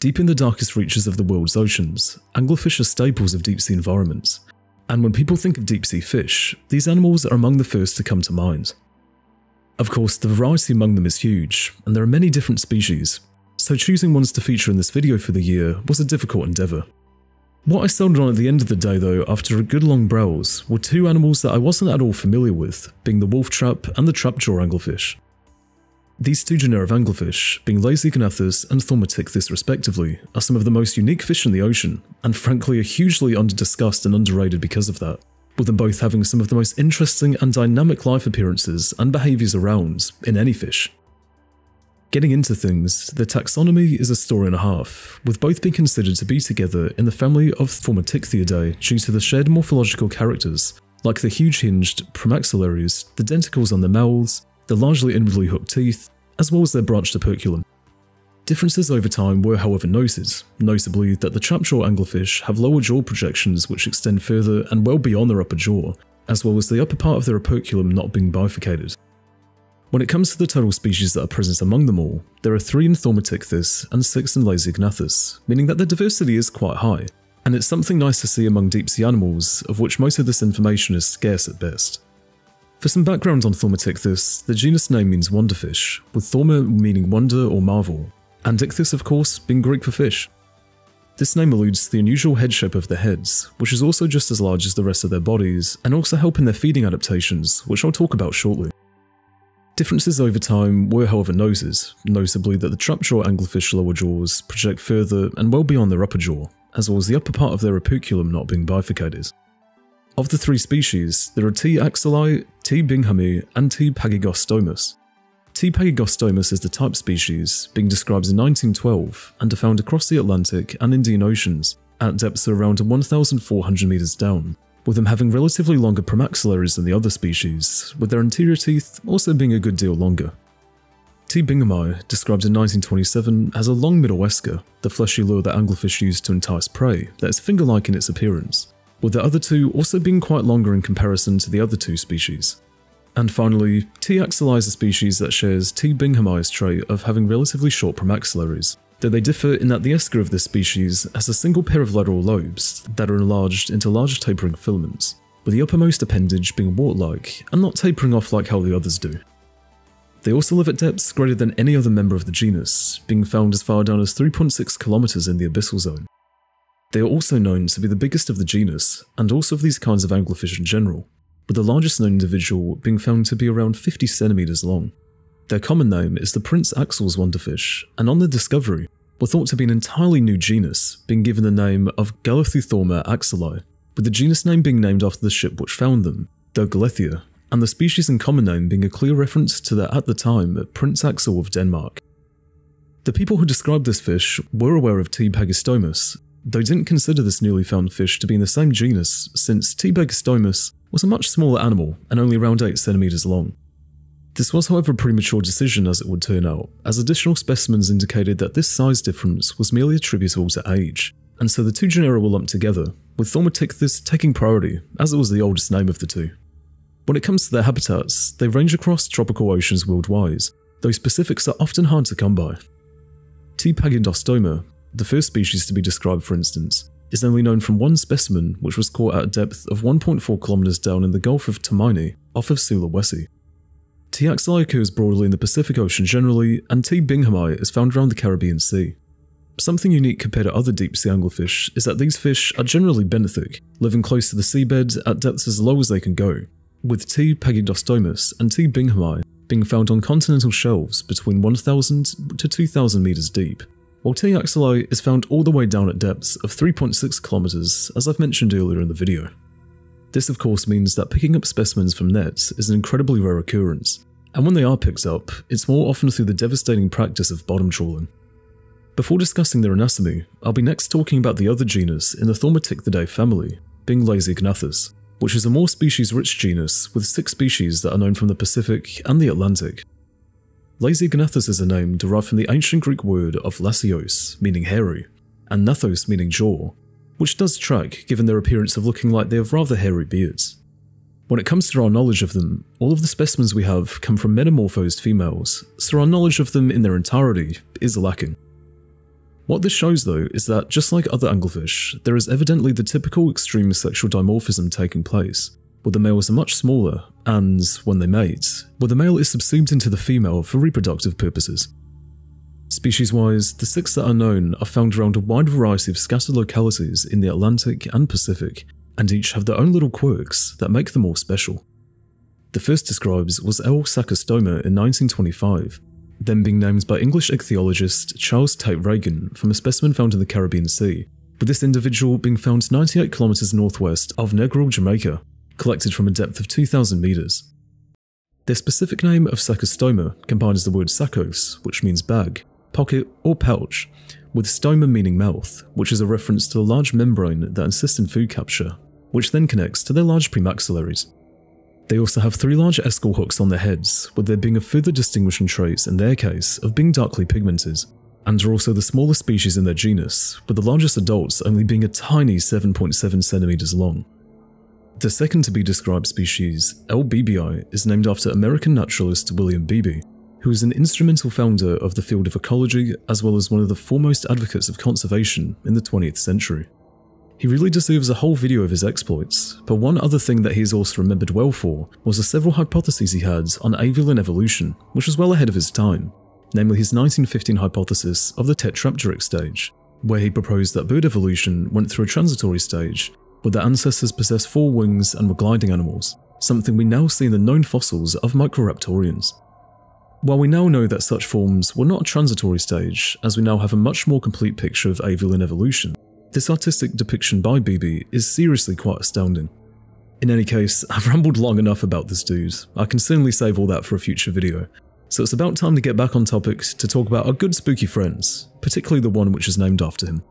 Deep in the darkest reaches of the world's oceans, anglerfish are staples of deep sea environments. And when people think of deep sea fish, these animals are among the first to come to mind. Of course, the variety among them is huge, and there are many different species, so choosing ones to feature in this video for the year was a difficult endeavour. What I settled on at the end of the day though, after a good long browse, were two animals that I wasn't at all familiar with, being the wolf trap and the trapjaw anglerfish. These two genera of anglerfish, being Lasiognathus and Thaumatichthys respectively, are some of the most unique fish in the ocean, and frankly are hugely underdiscussed and underrated because of that, with them both having some of the most interesting and dynamic life appearances and behaviours around in any fish. Getting into things, the taxonomy is a story and a half, with both being considered to be together in the family of Thaumatichthyidae due to the shared morphological characters, like the huge hinged premaxillaries, the denticles on the mouths, the largely inwardly hooked teeth, as well as their branched operculum. Differences over time were however noted, notably that the trapjaw anglerfish have lower jaw projections which extend further and well beyond their upper jaw, as well as the upper part of their operculum not being bifurcated. When it comes to the total species that are present among them all, there are three in Thaumatichthys and six in Lasiognathus, meaning that the diversity is quite high, and it's something nice to see among deep sea animals, of which most of this information is scarce at best. For some background on Thaumatichthys, the genus name means wonderfish, with thauma meaning wonder or marvel, and ichthys of course being Greek for fish. This name alludes to the unusual head shape of their heads, which is also just as large as the rest of their bodies, and also help in their feeding adaptations, which I'll talk about shortly. Differences over time were however noses, notably that the trapjaw anglerfish lower jaws project further and well beyond their upper jaw, as well as the upper part of their operculum not being bifurcated. Of the three species, there are T. axeli, T. binghami, and T. pagidostomus. T. pagidostomus is the type species, being described in 1912 and are found across the Atlantic and Indian Oceans at depths of around 1,400 metres down, with them having relatively longer premaxillaries than the other species, with their anterior teeth also being a good deal longer. T. binghami, described in 1927, has a long middle esca, the fleshy lure that anglerfish use to entice prey, that is finger-like in its appearance, with the other two also being quite longer in comparison to the other two species. And finally, T. axeli is a species that shares T. binghami's trait of having relatively short premaxillaries, though they differ in that the esca of this species has a single pair of lateral lobes that are enlarged into large tapering filaments, with the uppermost appendage being wart-like and not tapering off like how the others do. They also live at depths greater than any other member of the genus, being found as far down as 3.6 kilometers in the abyssal zone. They are also known to be the biggest of the genus, and also of these kinds of anglerfish in general, with the largest known individual being found to be around 50 centimeters long. Their common name is the Prince Axel's wonderfish, and on their discovery, were thought to be an entirely new genus, being given the name of Galatheathauma axeli, with the genus name being named after the ship which found them, the Galathea, and the species and common name being a clear reference to the at the time Prince Axel of Denmark. The people who described this fish were aware of T. pagidostomus, though didn't consider this newly found fish to be in the same genus since T. was a much smaller animal and only around 8 centimeters long. This was however a premature decision as it would turn out, as additional specimens indicated that this size difference was merely attributable to age, and so the two genera were lumped together, with Thaumatichthys taking priority, as it was the oldest name of the two. When it comes to their habitats, they range across tropical oceans worldwide, though specifics are often hard to come by. T. pagyndostoma the first species to be described, for instance, is only known from one specimen which was caught at a depth of 1.4 kilometers down in the Gulf of Tomini off of Sulawesi. T. axeli occurs broadly in the Pacific Ocean generally, and T. binghami is found around the Caribbean Sea. Something unique compared to other deep sea anglerfish is that these fish are generally benthic, living close to the seabed at depths as low as they can go, with T. pagidostomus and T. binghami being found on continental shelves between 1,000 to 2,000 meters deep T. is found all the way down at depths of 3.6 kilometers, as I've mentioned earlier in the video. This of course means that picking up specimens from nets is an incredibly rare occurrence, and when they are picked up, it's more often through the devastating practice of bottom trawling. Before discussing their anatomy, I'll be next talking about the other genus in the Thaumatichthyidae family, being Lasiognathus, which is a more species-rich genus with six species that are known from the Pacific and the Atlantic, Lasiognathus is a name derived from the ancient Greek word of lasios, meaning hairy, and gnathos meaning jaw, which does track given their appearance of looking like they have rather hairy beards. When it comes to our knowledge of them, all of the specimens we have come from metamorphosed females, so our knowledge of them in their entirety is lacking. What this shows though is that just like other anglerfish, there is evidently the typical extreme sexual dimorphism taking place, where the males are much smaller and, when they mate, where the male is subsumed into the female for reproductive purposes. Species-wise, the six that are known are found around a wide variety of scattered localities in the Atlantic and Pacific, and each have their own little quirks that make them all special. The first describes was L. saccostoma in 1925, then being named by English ichthyologist Charles Tate Regan from a specimen found in the Caribbean Sea, with this individual being found 98 kilometers northwest of Negril, Jamaica, collected from a depth of 2,000 meters. Their specific name of saccostoma combines the word sacos, which means bag, pocket, or pouch, with stoma meaning mouth, which is a reference to the large membrane that assists in food capture, which then connects to their large premaxillaries. They also have three large escal hooks on their heads, with there being a further distinguishing trait in their case of being darkly pigmented, and are also the smallest species in their genus, with the largest adults only being a tiny 7.7 centimeters long. The second to be described species, L. beebei, is named after American naturalist William Beebe, who is an instrumental founder of the field of ecology as well as one of the foremost advocates of conservation in the 20th century. He really deserves a whole video of his exploits, but one other thing that he is also remembered well for was the several hypotheses he had on avian evolution, which was well ahead of his time, namely his 1915 hypothesis of the Tetrapteryx stage, where he proposed that bird evolution went through a transitory stage, where their ancestors possessed four wings and were gliding animals, something we now see in the known fossils of Microraptorians. While we now know that such forms were not a transitory stage, as we now have a much more complete picture of avian evolution, this artistic depiction by Beebe is seriously quite astounding. In any case, I've rambled long enough about this dude, I can certainly save all that for a future video, so it's about time to get back on topic to talk about our good spooky friends, particularly the one which is named after him.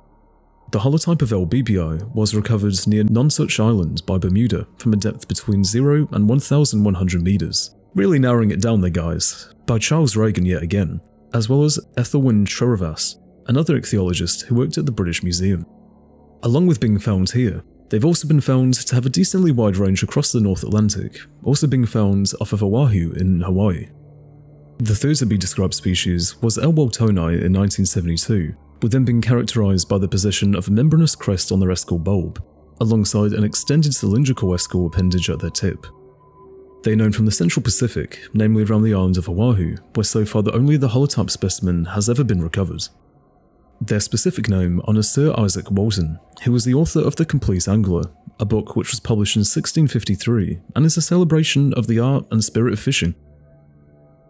The holotype of L. beebei was recovered near Nonsuch Island by Bermuda from a depth between 0 and 1,100 metres, really narrowing it down there guys, by Charles Regan yet again, as well as Ethelwyn Trewavas, another ichthyologist who worked at the British Museum. Along with being found here, they've also been found to have a decently wide range across the North Atlantic, also being found off of Oahu in Hawaii. The third to be described species was L. waltoni in 1972, with them being characterised by the position of a membranous crest on their escal bulb, alongside an extended cylindrical escal appendage at their tip. They are known from the Central Pacific, namely around the island of Oahu, where so far the only the holotype specimen has ever been recovered. Their specific name honours Sir Izaak Walton, who was the author of The Complete Angler, a book which was published in 1653 and is a celebration of the art and spirit of fishing.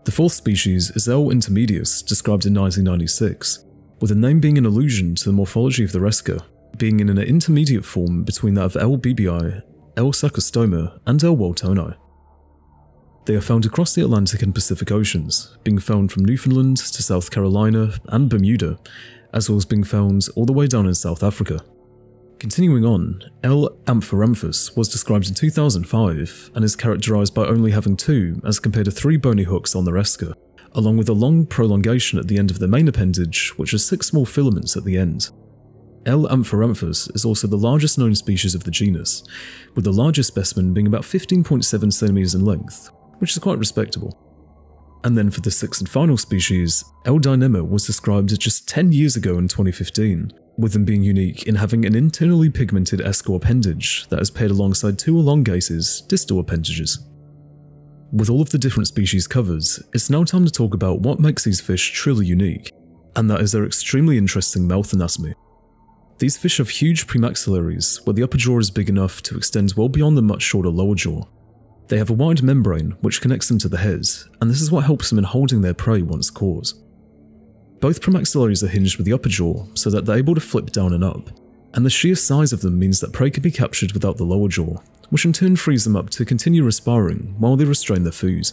The fourth species is L. intermedius, described in 1996, with the name being an allusion to the morphology of the Resca, being in an intermediate form between that of L. beebei, L. saccostoma, and L. waltoni. They are found across the Atlantic and Pacific Oceans, being found from Newfoundland to South Carolina and Bermuda, as well as being found all the way down in South Africa. Continuing on, L. amphirhamphus was described in 2005 and is characterised by only having two as compared to three bony hooks on the Resca, along with a long prolongation at the end of the main appendage which has six small filaments at the end. L. amphirhamphus is also the largest known species of the genus, with the largest specimen being about 15.7 centimeters in length, which is quite respectable. And then for the sixth and final species, L. dinema was described just 10 years ago in 2015, with them being unique in having an internally pigmented escal appendage that is paired alongside two elongated distal appendages. With all of the different species covered, it's now time to talk about what makes these fish truly unique, and that is their extremely interesting mouth anatomy. These fish have huge premaxillaries, where the upper jaw is big enough to extend well beyond the much shorter lower jaw, they have a wide membrane which connects them to the head, and this is what helps them in holding their prey once caught. Both premaxillaries are hinged with the upper jaw so that they're able to flip down and up, and the sheer size of them means that prey can be captured without the lower jaw, which in turn frees them up to continue respiring while they restrain their food.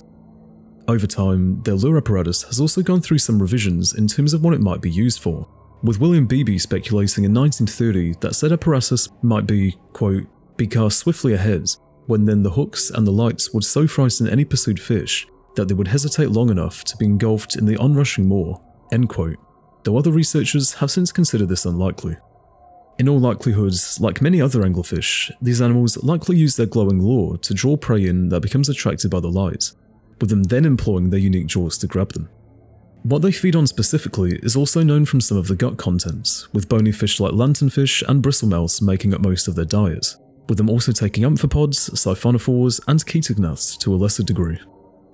Over time, their lure apparatus has also gone through some revisions in terms of what it might be used for, with William Beebe speculating in 1930 that said apparatus might be, quote, be cast swiftly ahead when then the hooks and the lights would so frighten any pursued fish that they would hesitate long enough to be engulfed in the onrushing maw, end quote, though other researchers have since considered this unlikely. In all likelihood, like many other anglerfish, these animals likely use their glowing lure to draw prey in that becomes attracted by the light, with them then employing their unique jaws to grab them. What they feed on specifically is also known from some of the gut contents, with bony fish like lanternfish and bristlemouths making up most of their diet, with them also taking amphipods, siphonophores, and chaetognaths to a lesser degree.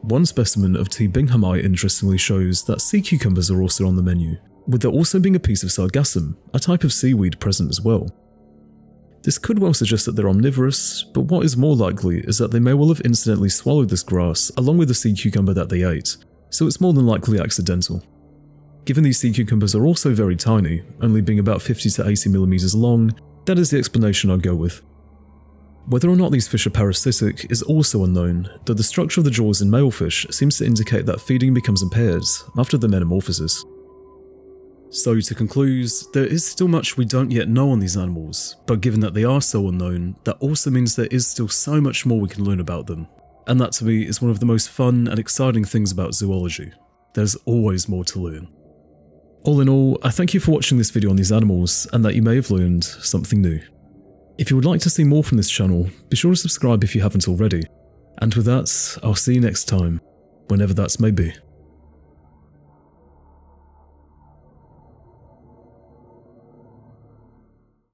One specimen of T. binghami interestingly shows that sea cucumbers are also on the menu, with there also being a piece of sargassum, a type of seaweed present as well. This could well suggest that they're omnivorous, but what is more likely is that they may well have incidentally swallowed this grass along with the sea cucumber that they ate, so it's more than likely accidental. Given these sea cucumbers are also very tiny, only being about 50 to 80 millimeters long, that is the explanation I'll go with. Whether or not these fish are parasitic is also unknown, though the structure of the jaws in male fish seems to indicate that feeding becomes impaired after the metamorphosis. So to conclude, there is still much we don't yet know on these animals, but given that they are so unknown, that also means there is still so much more we can learn about them. And that to me is one of the most fun and exciting things about zoology. There's always more to learn. All in all, I thank you for watching this video on these animals and that you may have learned something new. If you would like to see more from this channel, be sure to subscribe if you haven't already. And with that, I'll see you next time, whenever that may be.